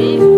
beef.